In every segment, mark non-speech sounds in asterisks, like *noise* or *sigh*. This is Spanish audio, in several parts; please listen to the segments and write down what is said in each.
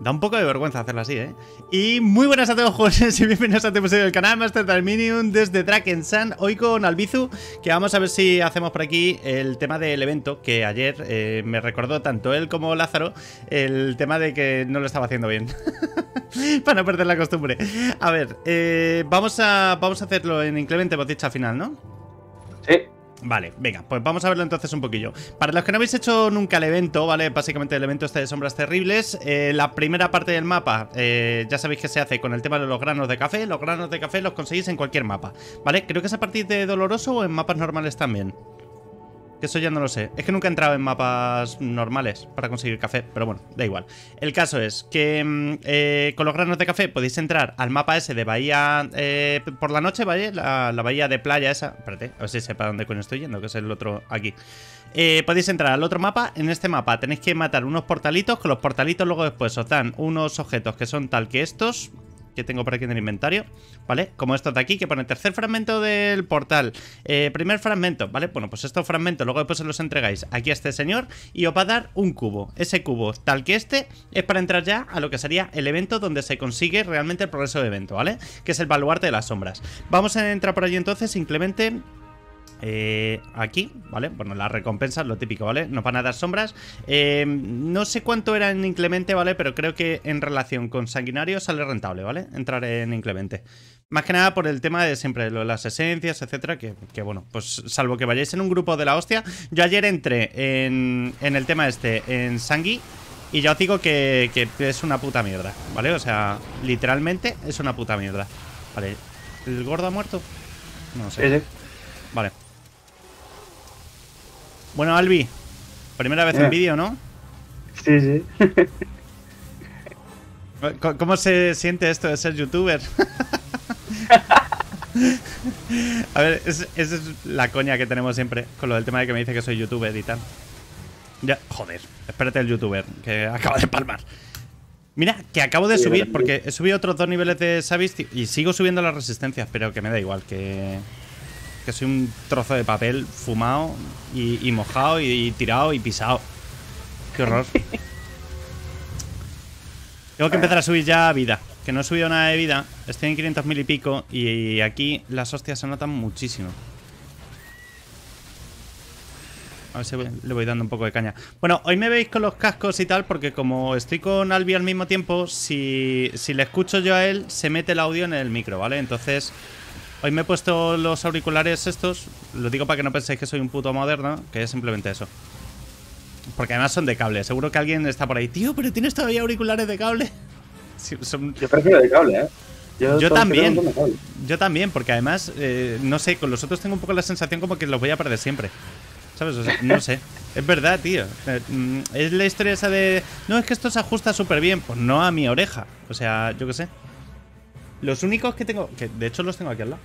Da un poco de vergüenza hacerlo así, ¿eh? Y muy buenas a todos, jóvenes, *laughs* y bienvenidos a este episodio del canal Master Terminium desde Drakensan. Hoy con Albizu, que vamos a ver si hacemos por aquí el tema del evento, que ayer eh, me recordó tanto él como Lázaro el tema de que no lo estaba haciendo bien. *laughs* Para no perder la costumbre. A ver, eh, vamos, a, vamos a hacerlo en inclemente, hemos dicho al final, ¿no? Sí. Vale, venga, pues vamos a verlo entonces un poquillo. Para los que no habéis hecho nunca el evento, ¿vale? Básicamente el evento este de sombras terribles. eh, la primera parte del mapa, eh, ya sabéis que se hace con el tema de los granos de café. Los granos de café los conseguís en cualquier mapa, ¿vale? Creo que es a partir de Doloroso o en mapas normales también. Que eso ya no lo sé. Es que nunca he entrado en mapas normales para conseguir café, pero bueno, da igual. El caso es que mm, eh, con los granos de café podéis entrar al mapa ese de Bahía eh, por la noche, ¿vale? La, bahía de playa esa. Espérate, a ver si sepa dónde coño estoy yendo, que es el otro aquí. Eh, podéis entrar al otro mapa. En este mapa tenéis que matar unos portalitos. Con los portalitos luego después os dan unos objetos que son tal que estos que tengo por aquí en el inventario, ¿vale? Como estos de aquí, que pone tercer fragmento del portal, eh, primer fragmento, ¿vale? Bueno, pues estos fragmentos luego después se los entregáis aquí a este señor y os va a dar un cubo. Ese cubo, tal que este, es para entrar ya a lo que sería el evento donde se consigue realmente el progreso de evento, ¿vale? Que es el baluarte de las sombras. Vamos a entrar por allí entonces, simplemente... Eh, aquí, ¿vale? Bueno, las recompensas, lo típico, ¿vale? Nos van a dar sombras. Eh, no sé cuánto era en inclemente, ¿vale? Pero creo que en relación con sanguinario sale rentable, ¿vale? Entrar en inclemente. Más que nada por el tema de siempre lo las esencias, etcétera. Que, que, bueno, pues salvo que vayáis en un grupo de la hostia. Yo ayer entré en, en el tema este, en Sangui. Y ya os digo que, que es una puta mierda, ¿vale? O sea, literalmente es una puta mierda. Vale, ¿el gordo ha muerto? No sé. Vale. Bueno, Albi, primera vez Eh. en vídeo, ¿no? Sí, sí. *laughs* ¿Cómo se siente esto de ser youtuber? *laughs* A ver, es- esa es la coña que tenemos siempre con lo del tema de que me dice que soy youtuber y tal. Ya, joder, espérate el youtuber, que acaba de palmar. Mira, que acabo de subir, porque he subido otros dos niveles de Sabis y sigo subiendo las resistencias, pero que me da igual, que, que soy un trozo de papel fumado y, y mojado y, tirado y pisado. Qué horror. *laughs* Tengo que empezar a subir ya vida, que no he subido nada de vida, estoy en 500 mil y pico y aquí las hostias se notan muchísimo. A ver si le voy dando un poco de caña. Bueno, hoy me veis con los cascos y tal, porque como estoy con Albi al mismo tiempo, si, si le escucho yo a él, se mete el audio en el micro, ¿vale? Entonces, hoy me he puesto los auriculares estos, lo digo para que no penséis que soy un puto moderno, que es simplemente eso. Porque además son de cable, seguro que alguien está por ahí, tío, pero tienes todavía auriculares de cable. *laughs* Sí, son- Yo prefiero de cable, ¿eh? Yo que también. yo también, porque además, eh, no sé, con los otros tengo un poco la sensación como que los voy a perder siempre. ¿Sabes? O sea, no sé. *laughs* Es verdad, tío. Eh, mm, Es la historia esa de. No, es que esto se ajusta súper bien. Pues no a mi oreja. O sea, yo qué sé. Los únicos que tengo. Que de hecho los tengo aquí al lado.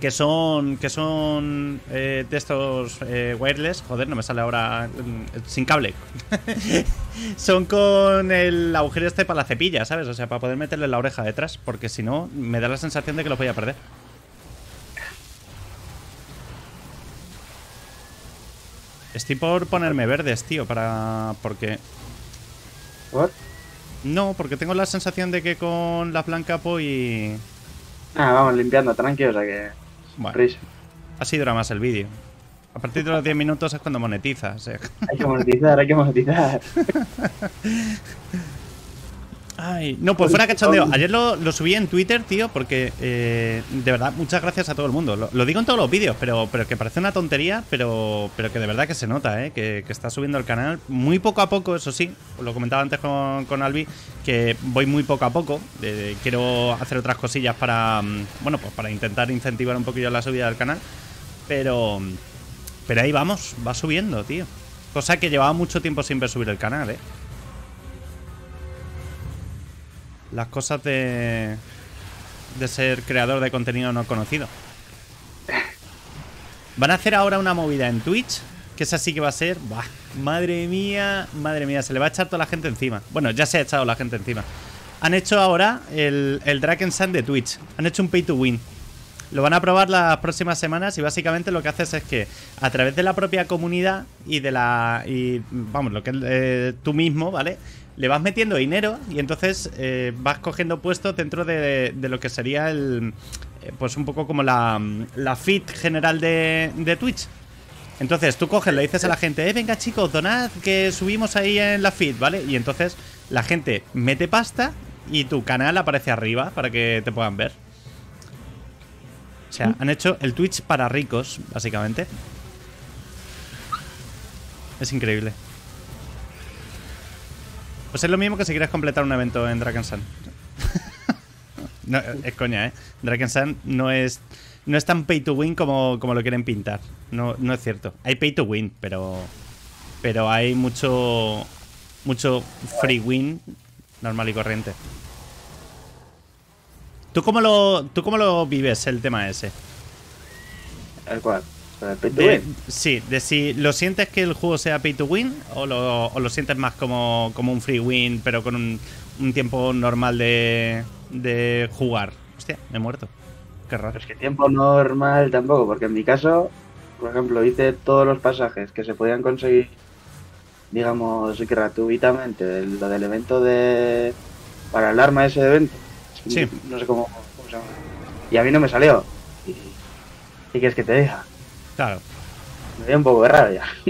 Que son. Que son. eh, de estos eh, wireless. Joder, no me sale ahora. mm, sin cable. *laughs* son con el agujero este para la cepilla, ¿sabes? O sea, para poder meterle la oreja detrás. Porque si no, me da la sensación de que los voy a perder. Estoy por ponerme verdes, tío, para. Porque. ¿What? No, porque tengo la sensación de que con la blancas voy. Ah, vamos limpiando, tranqui, o sea que. Bueno, así dura más el vídeo. A partir de los 10 minutos es cuando monetiza. o sea. Hay que monetizar, hay que monetizar. *laughs* Ay, no, pues fuera cachondeo. Ayer lo, lo subí en Twitter, tío, porque eh, de verdad, muchas gracias a todo el mundo. Lo, lo digo en todos los vídeos, pero, pero que parece una tontería, pero, pero que de verdad que se nota, ¿eh? Que, que está subiendo el canal muy poco a poco, eso sí. Lo comentaba antes con, con Albi, que voy muy poco a poco. eh, quiero hacer otras cosillas para, mm, bueno, pues para intentar incentivar un poquillo la subida del canal. Pero, pero ahí vamos, va subiendo, tío. Cosa que llevaba mucho tiempo sin ver subir el canal, ¿eh? Las cosas de. de ser creador de contenido no conocido. Van a hacer ahora una movida en Twitch. Que esa sí que va a ser. Buah, madre mía, madre mía, se le va a echar toda la gente encima. Bueno, ya se ha echado la gente encima. Han hecho ahora el, el Drag and Sun de Twitch. Han hecho un pay to win. Lo van a probar las próximas semanas y básicamente lo que haces es que a través de la propia comunidad y de la. y vamos, lo que eh, tú mismo, ¿vale? Le vas metiendo dinero y entonces eh, vas cogiendo puestos dentro de, de lo que sería el. eh, Pues un poco como la, la feed general de, de Twitch. Entonces tú coges, le dices a la gente, eh, venga chicos, donad que subimos ahí en la feed, ¿vale? Y entonces la gente mete pasta y tu canal aparece arriba para que te puedan ver. O sea, han hecho el Twitch para ricos, básicamente. Es increíble. Pues es lo mismo que si quieres completar un evento en Dragon Sun. *laughs* no, es coña, ¿eh? Dragon Sun no es, no es tan pay to win como, como lo quieren pintar. No, no es cierto. Hay pay to win, pero. Pero hay mucho. Mucho free win normal y corriente. ¿Tú cómo lo, tú cómo lo vives el tema ese? ¿El cual? ¿El pay to De- win? sí, de si lo sientes que el juego sea pay to win o lo, o lo sientes más como, como un free win, pero con un, un tiempo normal de, de jugar. Hostia, me he muerto. Qué raro. Es que tiempo normal tampoco, porque en mi caso, por ejemplo, hice todos los pasajes que se podían conseguir, digamos, gratuitamente, lo del evento de. para el arma ese de evento. Sí. No sé cómo, cómo se llama. Y a mí no me salió. Y, ¿qué quieres que te diga? Claro. Me dio un poco de rabia. *laughs*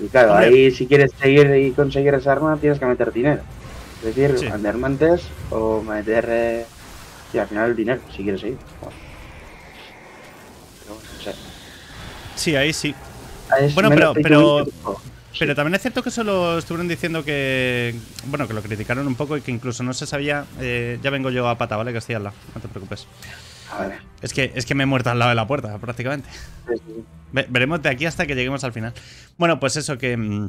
y claro, Hombre. ahí si quieres seguir y conseguir esa arma tienes que meter dinero. Es decir, Sí. mantes o meter. Eh, sí, al final el dinero, si quieres seguir. Bueno. Pero no sé. Sí, ahí sí. Es Bueno, pero-. Pero también es cierto que eso lo estuvieron diciendo que. Bueno, que lo criticaron un poco y que incluso no se sabía. eh, ya vengo yo a pata, ¿vale? Que estoy al lado, no te preocupes. A ver. Es que, es que me he muerto al lado de la puerta, prácticamente. sí, sí. Ve- veremos de aquí hasta que lleguemos al final. Bueno, pues eso, que mm,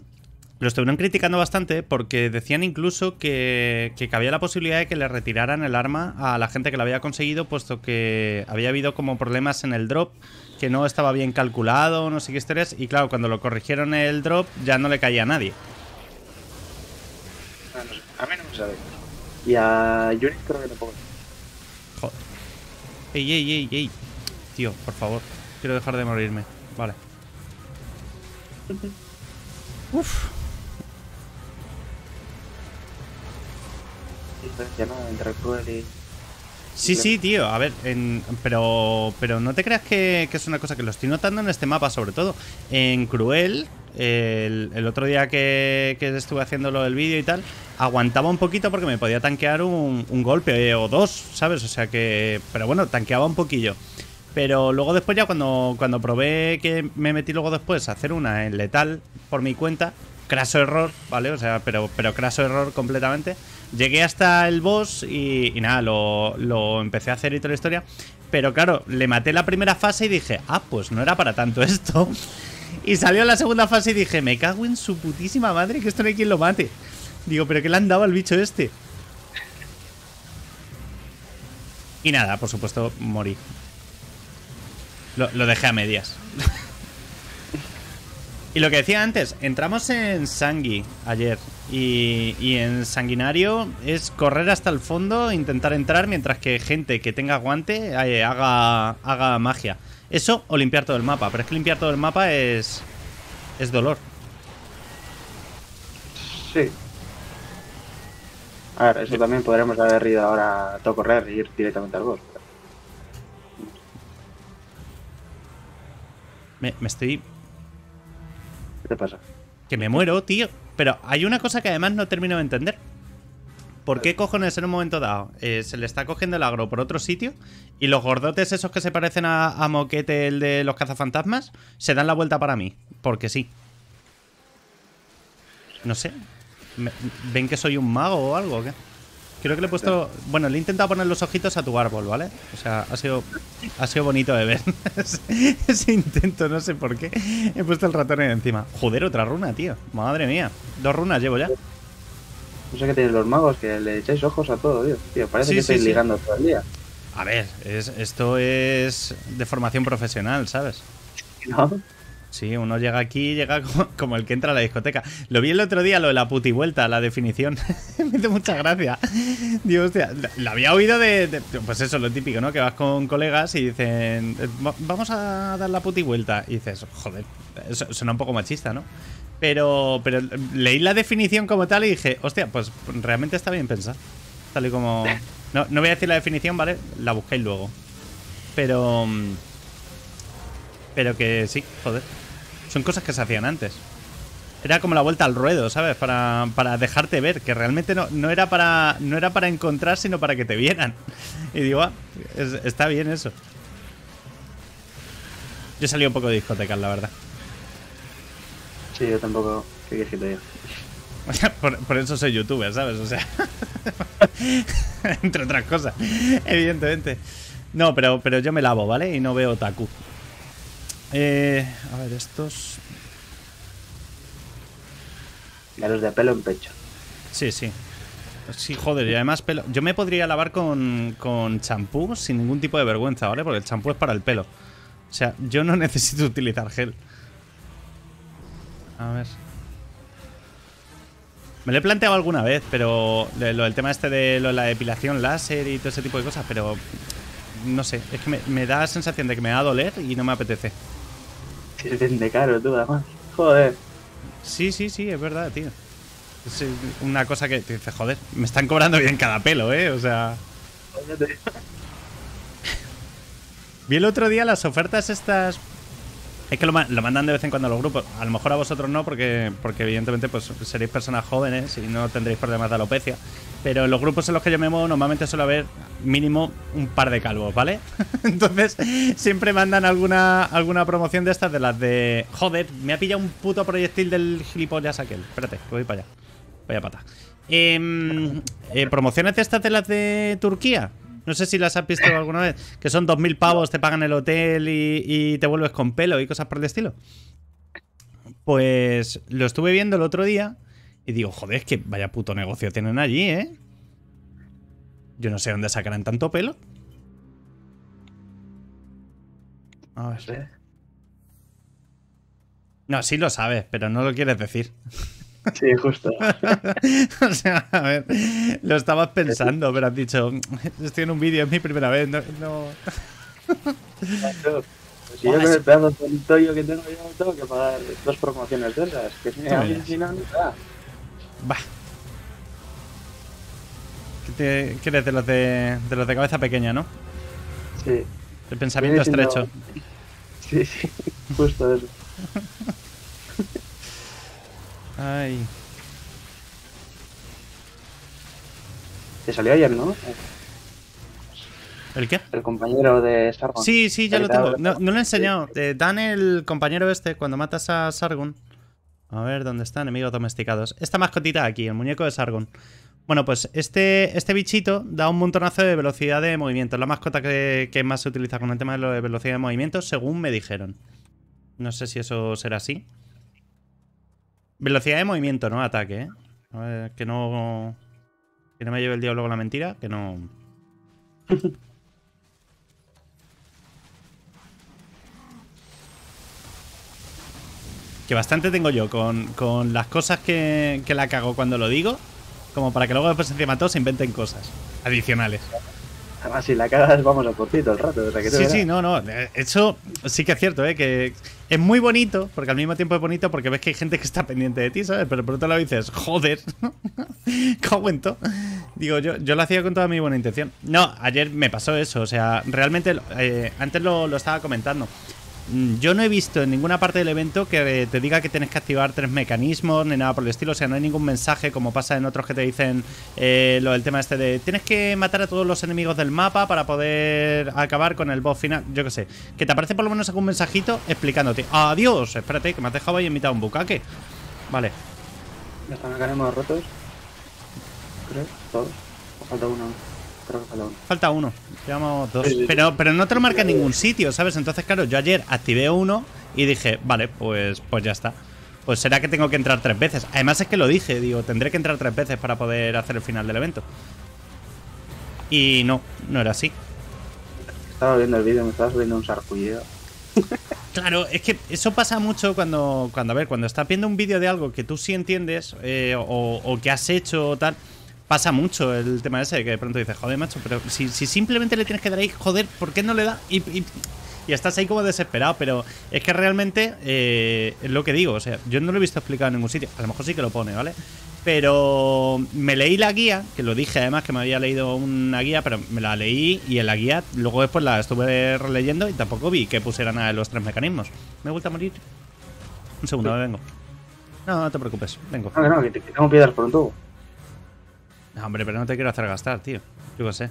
lo estuvieron criticando bastante porque decían incluso que, que cabía la posibilidad de que le retiraran el arma a la gente que la había conseguido, puesto que había habido como problemas en el drop, que no estaba bien calculado, no sé qué historias, y claro, cuando lo corrigieron el drop ya no le caía a nadie. Ah, no sé. A mí no me sabe. Y a Yuri creo que tampoco. Joder. Ey, ey, ey, ey. Tío, por favor, quiero dejar de morirme. Vale. *laughs* Uf. Diferencia, ¿no? Entre cruel y. Sí, sí, tío, a ver, en- pero, pero no te creas que, es una cosa que lo estoy notando en este mapa sobre todo. En Cruel, el, otro día que, que estuve haciéndolo el vídeo y tal, aguantaba un poquito porque me podía tanquear un, un golpe o dos, ¿sabes? O sea que... Pero bueno, tanqueaba un poquillo. Pero luego después ya cuando, cuando probé que me metí luego después a hacer una en letal por mi cuenta, craso error, ¿vale? O sea, pero, pero craso error completamente. Llegué hasta el boss y, nada, lo, lo empecé a hacer y toda la historia. Pero claro, le maté la primera fase y dije, ah, pues no era para tanto esto. *laughs* Y salió la segunda fase y dije, me cago en su putísima madre que esto no hay quien lo mate. Digo, pero ¿qué le han dado al bicho este? Y nada, por supuesto, morí. Lo dejé a medias. *laughs* y lo que decía antes, entramos en Sangui ayer. Y, y en Sanguinario es correr hasta el fondo, intentar entrar, mientras que gente que tenga guante eh, haga, haga magia. Eso o limpiar todo el mapa. Pero es que limpiar todo el mapa es. es dolor. Sí. A ver, eso también podremos haber ido ahora a todo correr y ir directamente al boss. Me, me estoy. ¿Qué te pasa? Que me muero, tío. Pero hay una cosa que además no termino de entender. ¿Por qué cojones en un momento dado eh, se le está cogiendo el agro por otro sitio y los gordotes esos que se parecen a, a Moquete, el de los cazafantasmas, se dan la vuelta para mí? Porque sí. No sé. ¿Ven que soy un mago o algo? o qué? Creo que le he puesto. Bueno, le he intentado poner los ojitos a tu árbol, ¿vale? O sea, ha sido, ha sido bonito de ver. *laughs* ese, intento, no sé por qué. He puesto el ratón ahí encima. Joder, otra runa, tío. Madre mía. Dos runas llevo ya. No sé qué tienen los magos, que le echáis ojos a todo, tío. Tío, parece Sí, que sí, estáis sí. ligando todo el día. A ver, es- esto es de formación profesional, ¿sabes? *laughs* ¿No? Sí, uno llega aquí y llega *laughs* como, el que entra a la discoteca. Lo vi el otro día, lo de la puti vuelta, la definición. *laughs* Me hizo mucha gracia. Digo, hostia, lo había oído de, Pues eso, lo típico, ¿no? Que vas con colegas y dicen, "Eh, va- vamos a dar la puti vuelta. Y dices, joder, eso suena un poco machista, ¿no? Pero, pero leí la definición como tal y dije, hostia, pues realmente está bien pensado. Tal y como. No, no voy a decir la definición, ¿vale? La busquéis luego. Pero. Pero que sí, joder. Son cosas que se hacían antes. Era como la vuelta al ruedo, ¿sabes? Para, para dejarte ver, que realmente no, no, era para, no era para encontrar, sino para que te vieran. Y digo, ah, es- está bien eso. Yo salí un poco de discotecas, la verdad. Sí, yo tampoco. ¿Qué quieres que te diga? Por, por eso soy youtuber, ¿sabes? O sea. *laughs* entre otras cosas. Evidentemente. No, pero, pero yo me lavo, ¿vale? Y no veo otaku. Eh, a ver, estos. Los de pelo en pecho. Sí, sí. Sí, joder, y además pelo. Yo me podría lavar con con champú sin ningún tipo de vergüenza, ¿vale? Porque el champú es para el pelo. O sea, yo no *laughs* necesito utilizar gel. A ver. Me lo he planteado alguna vez, pero lo del tema este de lo la depilación láser y todo ese tipo de cosas, pero no sé, es que me, me da la sensación de que me va a doler y no me apetece. Se vende caro, tú, además. Joder. Sí, sí, sí, es verdad, tío. Es una cosa que te dices, joder, me están cobrando bien cada pelo, ¿eh? O sea... Vi el otro día las ofertas estas. Es que lo, ma- lo mandan de vez en cuando a los grupos. A lo mejor a vosotros no, porque, porque evidentemente pues seréis personas jóvenes y no tendréis problemas de alopecia. Pero en los grupos en los que yo me muevo normalmente suele haber mínimo un par de calvos, ¿vale? *laughs* Entonces siempre mandan alguna, alguna promoción de estas de las de... Joder, me ha pillado un puto proyectil del gilipollas aquel. Espérate, voy para allá. Vaya pata. Em, eh, promociones de estas de las de Turquía. No sé si las has visto alguna vez. Que son 2.000 pavos, te pagan el hotel y, y te vuelves con pelo y cosas por el estilo. Pues lo estuve viendo el otro día y digo, joder, es que vaya puto negocio tienen allí, ¿eh? Yo no sé dónde sacarán tanto pelo. A ver. No, sí lo sabes, pero no lo quieres decir. Sí, justo. *laughs* o sea, a ver, lo estabas pensando, pero has dicho, estoy en un vídeo, es mi primera vez, no... no- Si yo con el pedazo de tontoyo que tengo, yo tengo que pagar dos promociones de esas. Que si, verás. si no. Bah. ¿Qué, eres de los de, de los de cabeza pequeña, no? Sí. El pensamiento estrecho. *laughs* Sí, sí. Justo eso. *laughs* Ay. Te salió ayer, ¿no? ¿El qué? El compañero de Sargon. Sí, sí, ya lo tengo. No, no lo he enseñado. Eh, Dan, el compañero este, cuando matas a Sargon. A ver, ¿dónde está? Enemigos domesticados. Esta mascotita aquí, el muñeco de Sargon. Bueno, pues este, este bichito da un montonazo de velocidad de movimiento. Es la mascota que, que más se utiliza con el tema de lo de velocidad de movimiento, según me dijeron. No sé si eso será así. Velocidad de movimiento, no ataque, ¿eh? A ver, que no. Que no me lleve el diablo con la mentira, que no. *laughs* Que bastante tengo yo con, con las cosas que, que la cago cuando lo digo, como para que luego después encima todos se inventen cosas adicionales. Además, si la cagas, vamos a por ti todo el rato. O sea, que tú Sí, verás. sí, no, no. eh, Eso sí que es cierto, ¿eh? Que es muy bonito, porque al mismo tiempo es bonito porque ves que hay gente que está pendiente de ti, ¿sabes? Pero por otro lado dices, joder, *laughs* ¿cómo cuento? Digo, yo, yo lo hacía con toda mi buena intención. No, ayer me pasó eso, o sea, realmente, eh, antes lo, lo estaba comentando. Mm, Yo no he visto en ninguna parte del evento que te diga que tienes que activar tres mecanismos ni nada por el estilo. O sea, no hay ningún mensaje como pasa en otros que te dicen eh, lo del tema este de tienes que matar a todos los enemigos del mapa para poder acabar con el boss final. Yo qué sé. Que te aparece por lo menos algún mensajito explicándote. Adiós, espérate, que me has dejado ahí en mitad un bucaque. Vale. Ya están mecanismos rotos. Creo, todos. Falta uno. Creo que falta uno. Falta uno. Llevamos dos. Sí, sí, sí. Pero, pero no te lo marca en ningún sitio, ¿sabes? Entonces, claro, yo ayer activé uno y dije, vale, pues, pues ya está. Pues será que tengo que entrar tres veces. Además es que lo dije, digo, tendré que entrar tres veces para poder hacer el final del evento. Y no, no era así. Estaba viendo el vídeo, me estaba subiendo un sarpullido. *laughs* Claro, es que eso pasa mucho cuando, cuando a ver, cuando estás viendo un vídeo de algo que tú sí entiendes eh, o, o que has hecho o tal, pasa mucho el tema ese, que de pronto dices, joder, macho, pero si, si simplemente le tienes que dar ahí, joder, ¿por qué no le da? Y, y- y estás ahí como desesperado, pero es que realmente eh, es lo que digo, o sea, yo no lo he visto explicado en ningún sitio, a lo mejor sí que lo pone, ¿vale? Pero me leí la guía, que lo dije además que me había leído una guía, pero me la leí y en la guía luego después la estuve releyendo y tampoco vi que pusiera nada de los tres mecanismos. Me he vuelto a morir. Un segundo, me vengo. No, no te preocupes, vengo. No, no, que, te- que tengo piedras tubo. No, hombre, pero no te quiero hacer gastar, tío. Yo qué sé.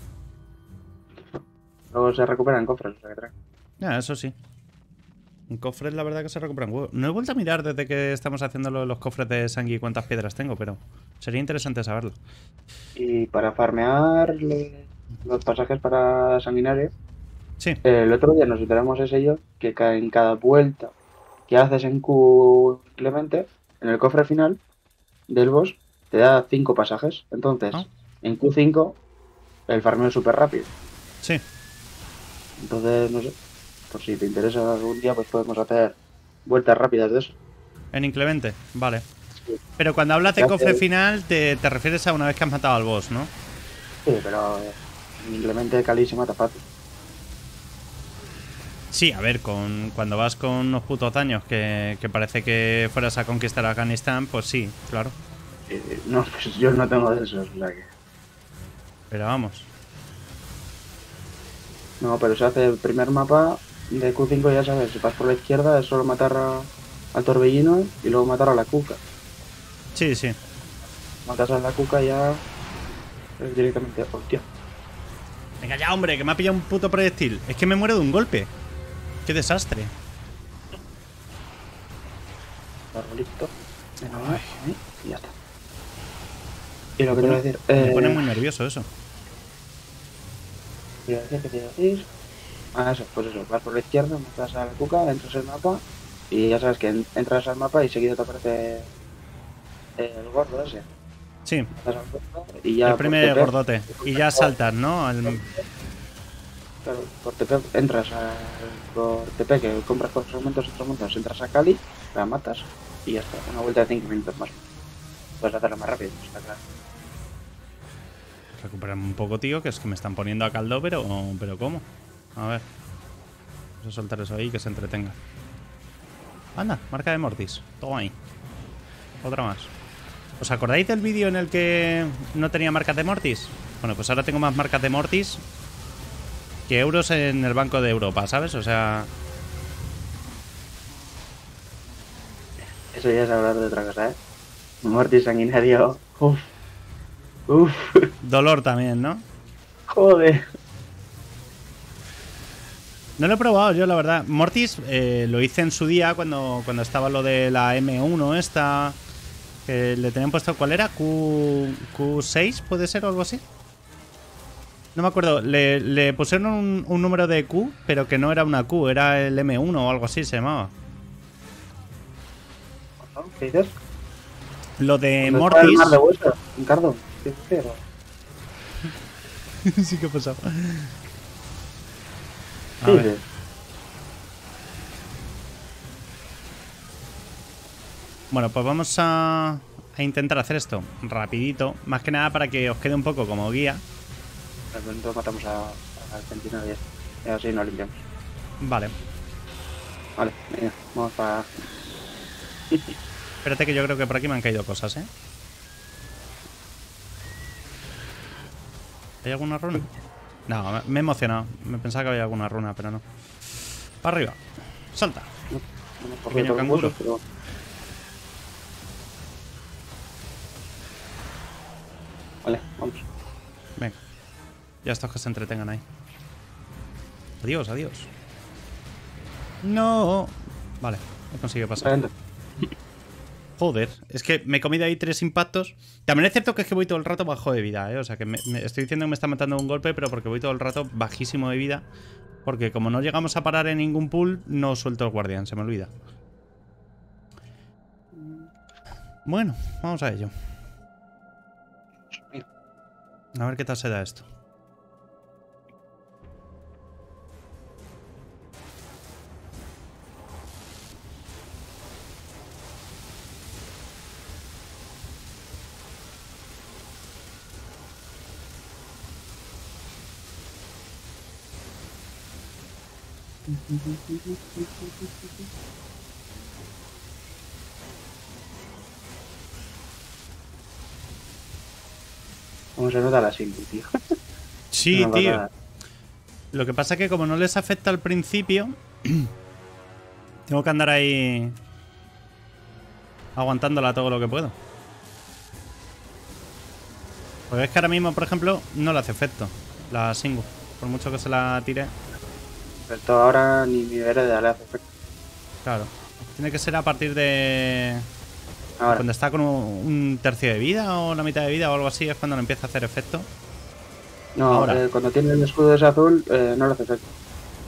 Luego se recuperan cofres, o sea que trae. Ya, eso sí. Un cofre, la verdad que se recuperan huevos. No he vuelto a mirar desde que estamos haciendo los cofres de sangre y cuántas piedras tengo, pero sería interesante saberlo. Y para farmear los pasajes para sanguinario, Sí, el otro día nos enteramos ese yo que en cada vuelta que haces en Q Clemente, en el cofre final del boss, te da 5 pasajes. Entonces, Ah. en Q5, el farmeo es súper rápido. sí. Entonces, no sé, por si te interesa algún día, pues podemos hacer vueltas rápidas de eso. En Inclemente, vale. Sí. Pero cuando hablas de cofre final, te, te refieres a una vez que has matado al boss, ¿no? Sí, pero eh, simplemente Cali se mata fácil. Sí, a ver, con, cuando vas con unos putos daños que, que parece que fueras a conquistar Afganistán, pues sí, claro. Eh, no, pues yo no tengo de esos, o sea que... Pero vamos. No, pero se hace el primer mapa de Q5, ya sabes, si vas por la izquierda es solo matar a- al torbellino y luego matar a la cuca. Sí, sí. Matas a la cuca ya es directamente, hostia. Venga ya, hombre, que me ha pillado un puto proyectil. Es que me muero de un golpe. Qué desastre. Arbolito. Ahí, y ya está. Y lo que te iba a decir, Me eh, pone muy nervioso eso. te iba a decir, ¿qué te iba a decir? Ah, eso, pues eso, vas por la izquierda, matas a la cuca, entras al mapa y ya sabes que en- entras al mapa y seguido te aparece el gordo ese. Sí, al y ya el primer gordote. Y ya saltas, ¿no? Al- Claro, por TP entras a, por TP que compras por fragmentos y fragmentos, entras a Cali, la matas y ya está. Una vuelta de 5 minutos más. Puedes hacerlo más rápido, está claro. Recuperarme un poco, tío, que es que me están poniendo a caldo, pero, pero ¿cómo? A ver. Vamos a soltar eso ahí que se entretenga. Anda, marca de Mortis. Toma ahí. Otra más. ¿Os acordáis del vídeo en el que no tenía marcas de Mortis? Bueno, pues ahora tengo más marcas de Mortis que euros en el Banco de Europa, ¿sabes? O sea, Eso ya es hablar de otra cosa, ¿eh? Muerte sanguinario. Uf. Uf. dolor también, ¿no? Joder. No lo he probado yo, la verdad. Mortis eh, lo hice en su día cuando, cuando estaba lo de la M1 esta. Que le tenían puesto, ¿cuál era? Q, Q6, ¿puede ser o algo así? No me acuerdo. Le, le pusieron un, un número de Q, pero que no era una Q, era el M1 o algo así se llamaba. ¿Qué dices? Lo de ¿Dónde está el Mortis. mar de hueso, Ricardo? *laughs* Sí que ha pasado. Bueno, pues vamos a, a intentar hacer esto rapidito. Más que nada para que os quede un poco como guía. De pronto matamos a, a Argentina. Y así nos limpiamos. Vale. Vale, venga, vamos para... *laughs* Espérate que yo creo que por aquí me han caído cosas, ¿eh? ¿Hay alguna runa? No, me- he emocionado. Me pensaba que había alguna runa, pero no. Para arriba. Salta. Por Pequeño canguro. pero- Vale, vamos. Venga. Ya estos que se entretengan ahí. Adiós, adiós. No. Vale, he conseguido pasar. Adentro. Joder, es que me he comido ahí tres impactos. También es cierto que es que voy todo el rato bajo de vida, ¿eh? O sea, que me, me- estoy diciendo que me está matando un golpe, pero porque voy todo el rato bajísimo de vida. Porque como no llegamos a parar en ningún pool, no suelto el guardián, se me olvida. Bueno, vamos a ello. A ver qué tal se da esto. ¿Cómo se nota la Silvi, tío? Sí, *laughs* tío. Lo que pasa es que como no les afecta al principio, *clears throat* tengo que andar ahí aguantándola todo lo que puedo. Porque es que ahora mismo, por ejemplo, no le hace efecto la Singu. Por mucho que se la tire, Esto ahora ni mi vereda le hace efecto. claro. Tiene que ser a partir de Ahora, cuando está con un tercio de vida o la mitad de vida o algo así, es cuando le empieza a hacer efecto. no, ahora. eh, cuando tiene el escudo ese azul, eh, no le hace efecto.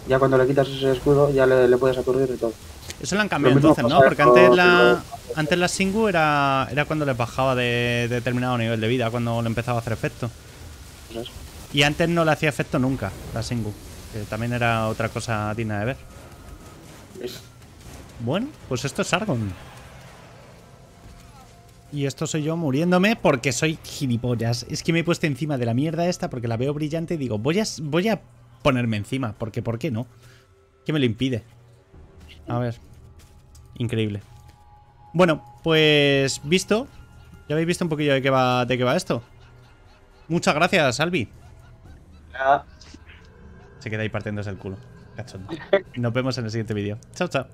Ya cuando le quitas ese escudo, ya le, le puedes aturdir y todo. Eso lo han cambiado Lo entonces, ¿no? Porque antes la, antes la Singu era, era cuando les bajaba de determinado nivel de vida, cuando le empezaba a hacer efecto. Pues. Y antes no le hacía efecto nunca, la Singu. Que también era otra cosa digna de ver. Es- Bueno, pues esto es Sargon. Y esto soy yo muriéndome porque soy gilipollas. Es que me he puesto encima de la mierda esta porque la veo brillante y digo, voy a, voy a ponerme encima. Porque, ¿por qué no? ¿Qué me lo impide? A ver. Increíble. Bueno, pues visto. Ya habéis visto un poquillo de qué va, de qué va esto. Muchas gracias, Albi. Se queda ahí partiéndose el culo. Cachondo. Nos vemos en el siguiente vídeo. Chao, chao.